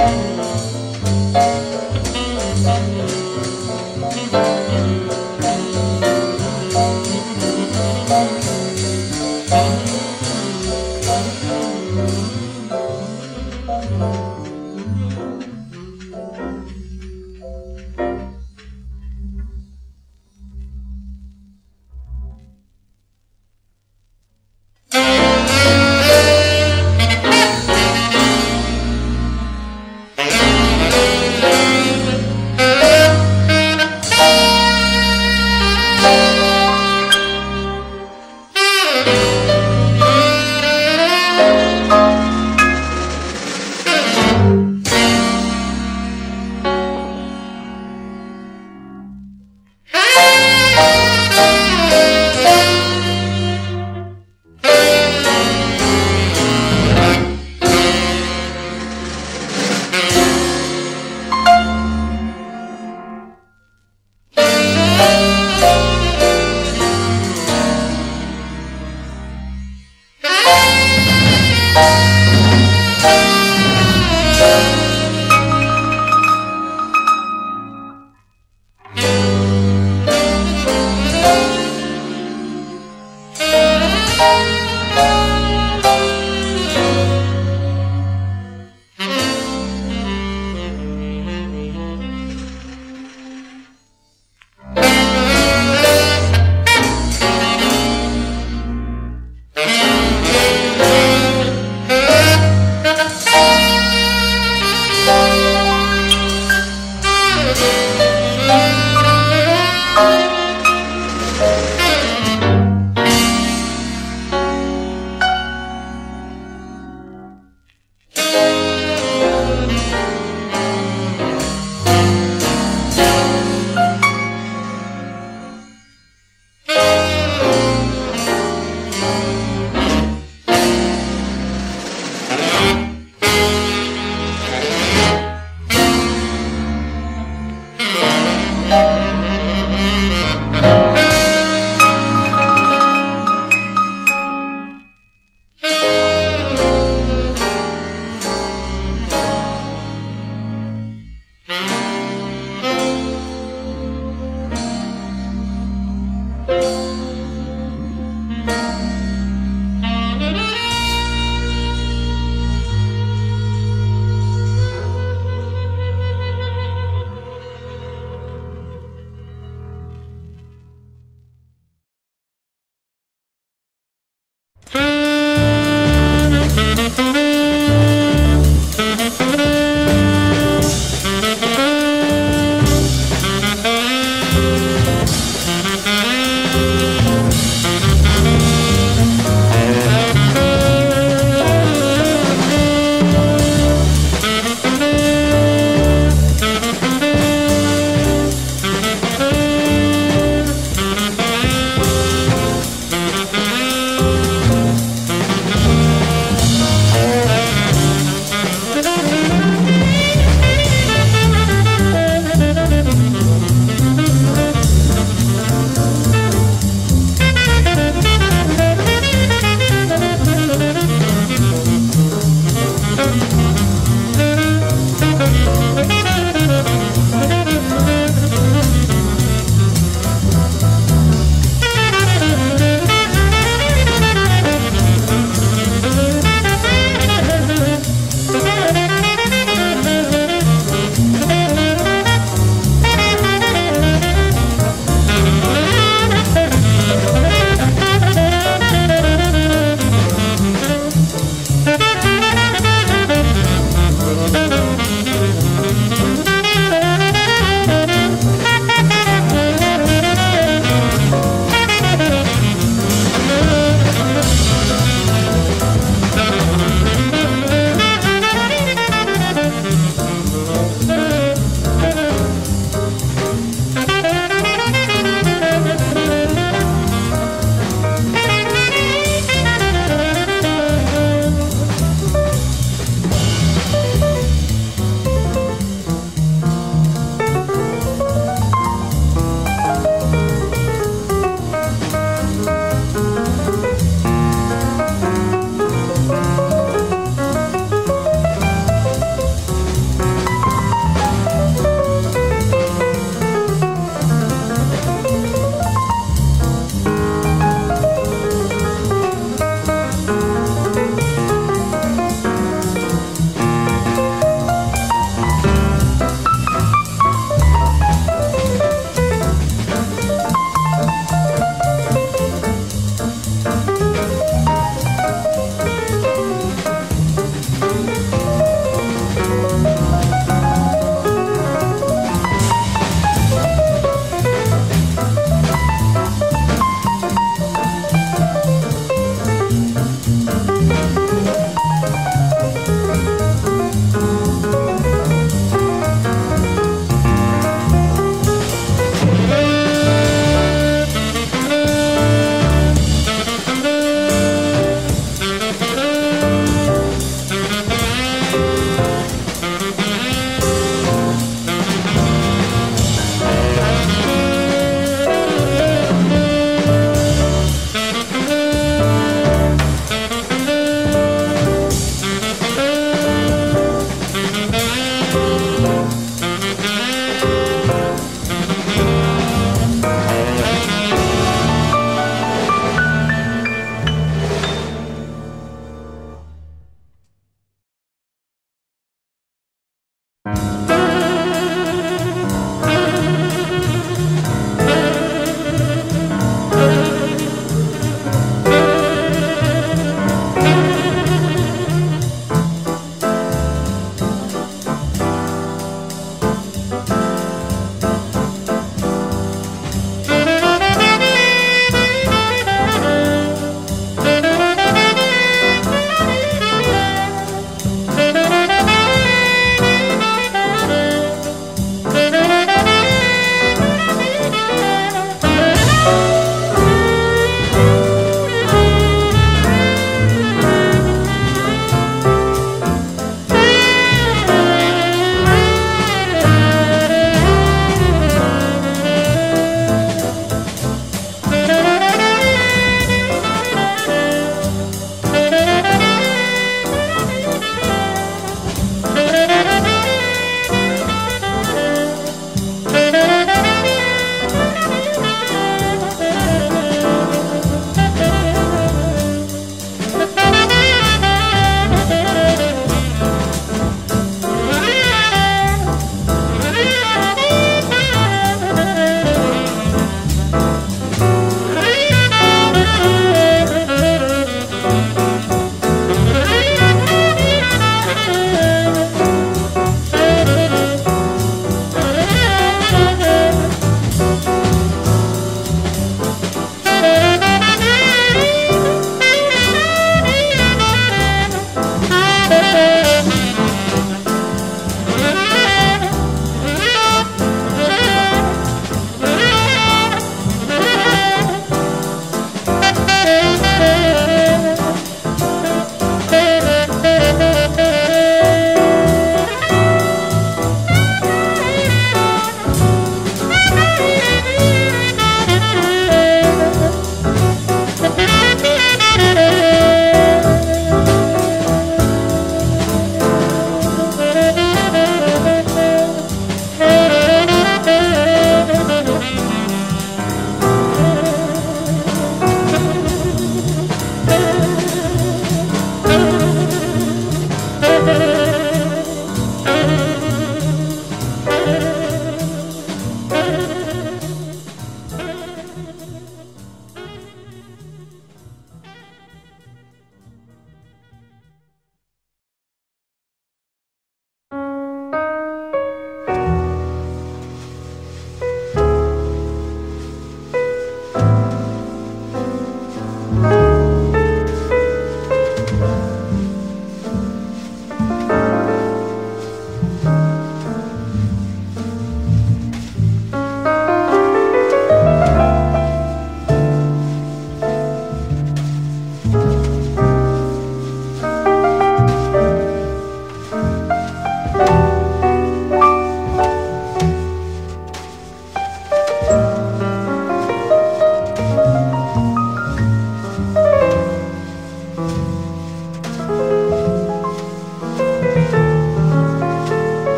Música